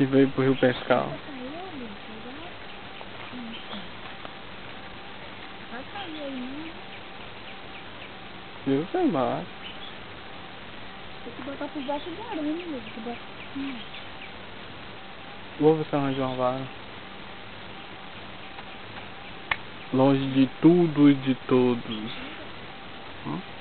gente veio pro rio pescar. Eu Vai cair aí, embaixo. Tem que botar por baixo do arame, meu. Tem que botar... Hum. Vou ver se uma vara. Longe de tudo e de todos. Hum?